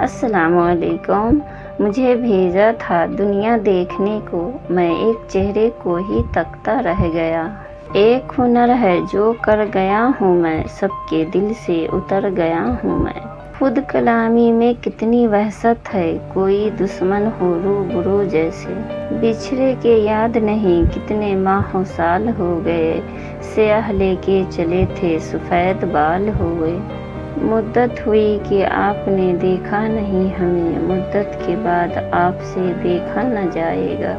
असलकुम मुझे भेजा था दुनिया देखने को। मैं एक चेहरे को ही तकता रह गया। एक हुनर है जो कर गया हूँ मैं। सबके दिल से उतर गया हूँ मैं। खुद कलामी में कितनी वहसत है। कोई दुश्मन हो रूबरू जैसे। बिछड़े के याद नहीं कितने माह साल हो गए। स्याह लेके चले थे सफ़ेद बाल हो गए। मुद्दत हुई कि आपने देखा नहीं हमें। मुद्दत के बाद आपसे देखा न जाएगा।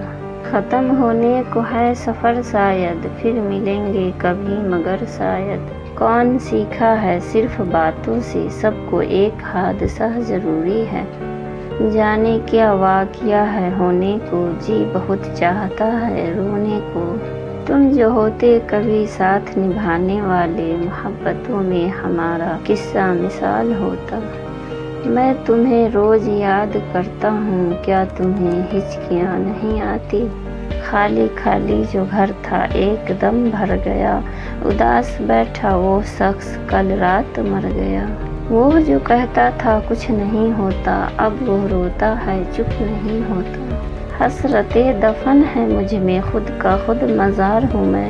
ख़त्म होने को है सफ़र शायद, फिर मिलेंगे कभी मगर शायद। कौन सीखा है सिर्फ़ बातों से, सबको एक हादसा ज़रूरी है। जाने क्या वाकिया है होने को, जी बहुत चाहता है रोने को। तुम जो होते कभी साथ निभाने वाले मोहब्बतों में हमारा किस्सा मिसाल होता। मैं तुम्हें रोज़ याद करता हूँ, क्या तुम्हें हिचकियाँ नहीं आती? खाली खाली जो घर था एकदम भर गया। उदास बैठा वो शख्स कल रात मर गया। वो जो कहता था कुछ नहीं होता, अब वो रोता है, चुप नहीं होता। हसरत दफन है मुझमें खुद का खुद मज़ार हूँ मैं।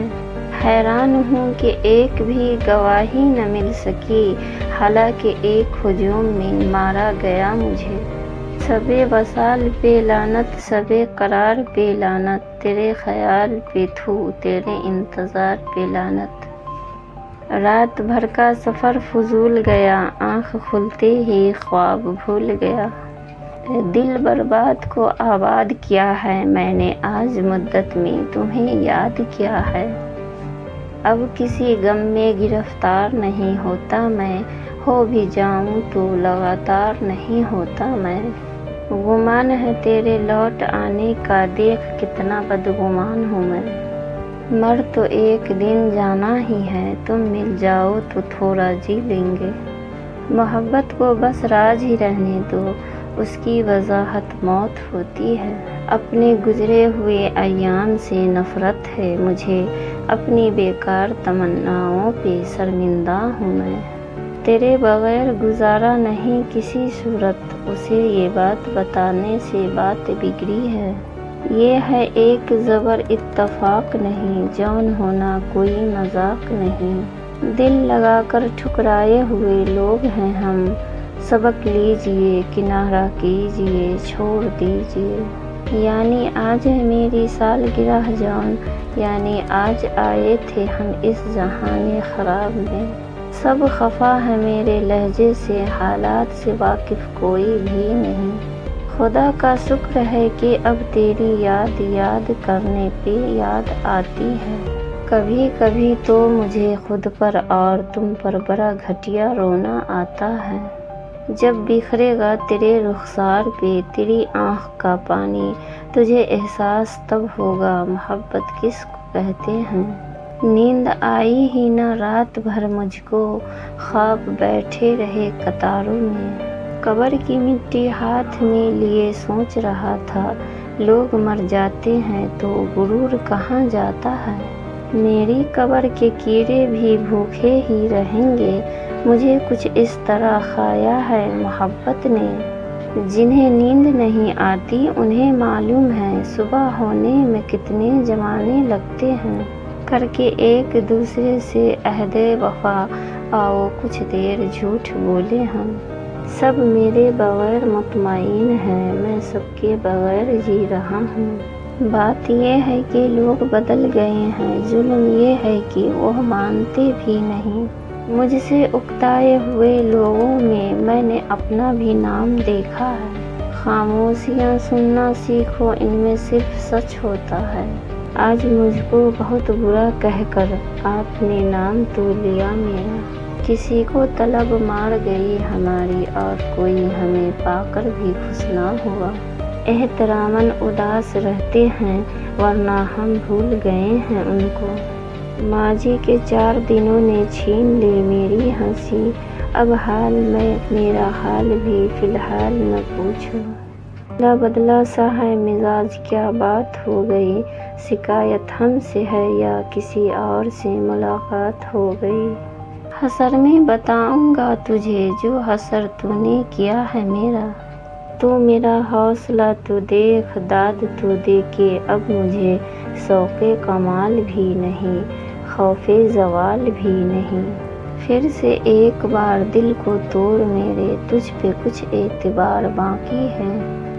हैरान हूँ कि एक भी गवाही न मिल सकी, हालाँकि एक हजूम में मारा गया मुझे। सबे वसाल पे लानत, सबे करार पे लानत, तेरे ख्याल पे थू, तेरे इंतज़ार पे लानत। रात भर का सफ़र फजूल गया, आँख खुलते ही ख्वाब भूल गया। दिल बर्बाद को आबाद किया है। मैंने आज मुद्दत में तुम्हें याद किया है। अब किसी गम में गिरफ़्तार नहीं होता मैं। हो भी जाऊँ तो लगातार नहीं होता मैं। गुमान है तेरे लौट आने का, देख कितना बदगुमान हूँ मैं। मर तो एक दिन जाना ही है, तुम मिल जाओ तो थोड़ा जी लेंगे। मोहब्बत को बस राज ही रहने दो। उसकी वजाहत मौत होती है। अपने गुजरे हुए अयाम से नफ़रत है। मुझे अपनी बेकार तमन्नाओं पे शर्मिंदा हूँ मैं। तेरे बगैर गुजारा नहीं, किसी सूरत उसे ये बात बताने से बात बिगड़ी है। ये है एक ज़बर इत्तफाक नहीं, जौन होना कोई मज़ाक नहीं। दिल लगाकर ठुकराए हुए लोग हैं हम सबक लीजिए, किनारा कीजिए, छोड़ दीजिए। यानी आज है मेरी सालगिरह जान, यानी आज आए थे हम इस जहान ख़राब में। सब खफा है मेरे लहजे से, हालात से वाकिफ़ कोई भी नहीं। खुदा का शुक्र है कि अब तेरी याद याद करने पे याद आती है। कभी कभी तो मुझे खुद पर और तुम पर बड़ा घटिया रोना आता है। जब बिखरेगा तेरे रुखसार पे, तेरी आँख का पानी, तुझे एहसास तब होगा, मोहब्बत किसको कहते हैं? नींद आई ही न रात भर मुझको, ख्वाब बैठे रहे कतारों में। कबर की मिट्टी हाथ में लिए सोच रहा था, लोग मर जाते हैं तो गुरूर कहाँ जाता है? मेरी कबर के कीड़े भी भूखे ही रहेंगे मुझे कुछ इस तरह खाया है मोहब्बत ने। जिन्हें नींद नहीं आती, उन्हें मालूम है सुबह होने में कितने जमाने लगते हैं। करके एक दूसरे से अहद वफा, आओ कुछ देर झूठ बोले हम। सब मेरे बगैर मुतमिन है, मैं सबके बगैर जी रहा हूँ। बात यह है कि लोग बदल गए हैं, जुल्म ये है कि वह मानते भी नहीं। मुझसे उकताए हुए लोगों में मैंने अपना भी नाम देखा है। खामोशियाँ सुनना सीखो, इनमें सिर्फ़ सच होता है। आज मुझको बहुत बुरा कहकर आपने नाम तो लिया मेरा। किसी को तलब मार गई हमारी और कोई हमें पाकर भी खुश ना हुआ। एहतरामन उदास रहते हैं, वरना हम भूल गए हैं उनको। माजी के चार दिनों ने छीन ली मेरी हँसी। अब हाल में मेरा हाल भी फ़िलहाल न पूछो। बदला बदला सा है, मिजाज क्या बात हो गई? शिकायत हमसे है या किसी और से मुलाकात हो गई? हसर में बताऊँगा तुझे जो हसर तूने किया है मेरा। तू मेरा हौसला तो देख, दाद तो दे के अब मुझे शौक़ कमाल भी नहीं। खौफ जवाल भी नहीं। फिर से एक बार दिल को तोड़ मेरे, तुझ पे कुछ एतबार बाकी है।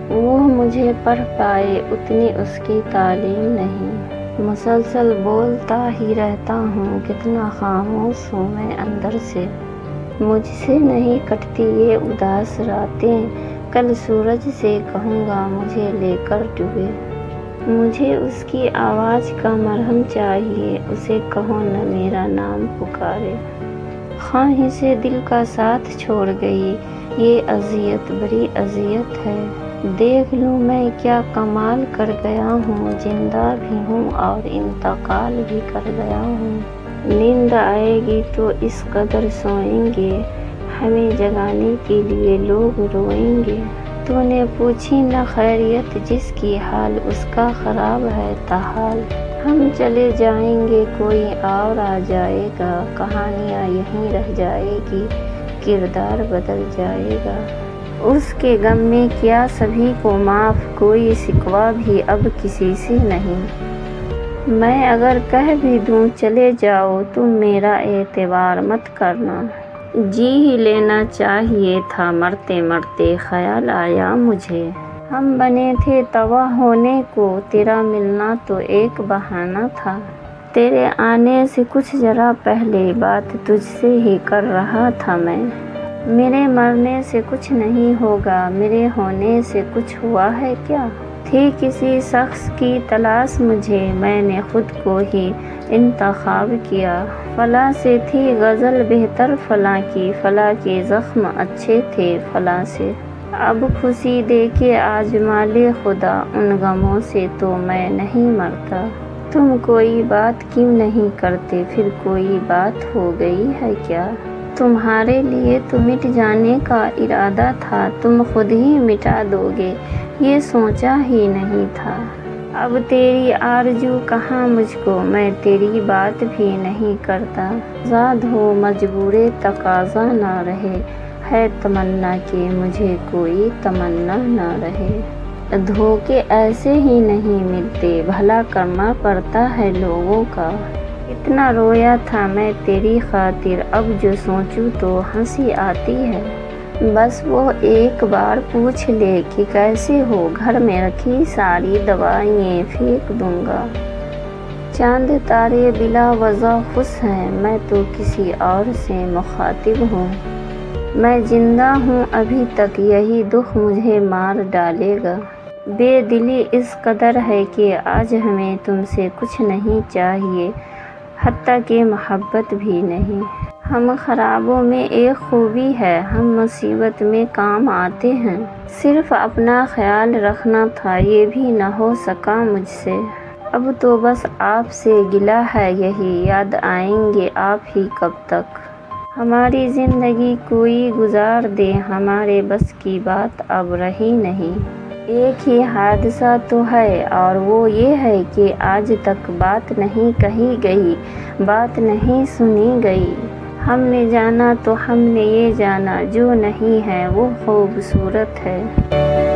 वो मुझे पढ़ पाए उतनी उसकी तालीम नहीं। मुसलसल बोलता ही रहता हूँ, कितना खामोश हूँ मैं अंदर से। मुझसे नहीं कटती ये उदास रातें, कल सूरज से कहूँगा मुझे लेकर डूबे। मुझे उसकी आवाज़ का मरहम चाहिए, उसे कहो न मेरा नाम पुकारे। ख्वाही से दिल का साथ छोड़ गई, ये अजियत, बड़ी अजियत है। देख लूँ मैं क्या कमाल कर गया हूँ, ज़िंदा भी हूँ और इंतकाल भी कर गया हूँ। नींद आएगी तो इस कदर सोएँगे, हमें जगाने के लिए लोग रोएँगे। तूने पूछी न खैरियत जिसकी, हाल उसका ख़राब है तहाल। हम चले जाएँगे, कोई और आ जाएगा। कहानियाँ यहीं रह जाएगी, किरदार बदल जाएगा। उसके गम में क्या सभी को माफ़, कोई सिकवा भी अब किसी से नहीं। मैं अगर कह भी दूँ, चले जाओ, तुम मेरा एतबार मत करना। जी ही लेना चाहिए था। मरते मरते ख्याल आया मुझे। हम बने थे तवा होने को। तेरा मिलना तो एक बहाना था। तेरे आने से कुछ ज़रा पहले बात तुझसे ही कर रहा था मैं। मेरे मरने से कुछ नहीं होगा। मेरे होने से कुछ हुआ है क्या? थी किसी शख्स की तलाश मुझे। मैंने ख़ुद को ही इंतखब किया। फ़ला से थी गज़ल बेहतर, फ़ला की, फ़ला के ज़ख्म अच्छे थे, फ़ला से। अब खुशी दे के आज माले खुदा, उन गमों से तो मैं नहीं मरता। तुम कोई बात क्यों नहीं करते? फिर कोई बात हो गई है क्या? तुम्हारे लिए तो मिट जाने का इरादा था। तुम खुद ही मिटा दोगे। ये सोचा ही नहीं था। अब तेरी आरज़ू कहाँ मुझको? मैं तेरी बात भी नहीं करता। ज़ाद हो मजबूरे तकाजा ना रहे। है तमन्ना के मुझे कोई तमन्ना ना रहे। धोखे ऐसे ही नहीं मिलते। भला करना पड़ता है लोगों का। इतना रोया था मैं तेरी खातिर। अब जो सोचूं तो हँसी आती है। बस वो एक बार पूछ ले कि कैसे हो, घर में रखी सारी दवाइयाँ, फेंक दूँगा। चाँद तारे बिला वजह खुश हैं, मैं तो किसी और से मुखातिब हूँ। मैं ज़िंदा हूँ, अभी तक यही दुख मुझे मार डालेगा। बेदिली इस कदर है कि आज हमें तुमसे कुछ नहीं चाहिए हती कि मोहब्बत भी नहीं। हम ख़राबों में एक खूबी है, हम मुसीबत में काम आते हैं। सिर्फ़ अपना ख्याल रखना था, ये भी न हो सका मुझसे। अब तो बस आपसे गिला है यही, याद आएँगे आप ही कब तक। हमारी ज़िंदगी कोई गुजार दे, हमारे बस की बात अब रही नहीं। एक ही हादसा तो है, और वो ये है कि आज तक बात नहीं कही गई, बात नहीं सुनी गई। हमने जाना तो हमने ये जाना जो नहीं है वो खूबसूरत है।